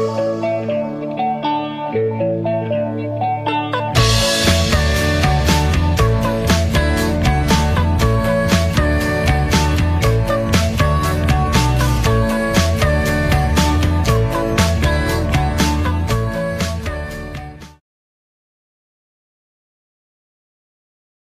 oh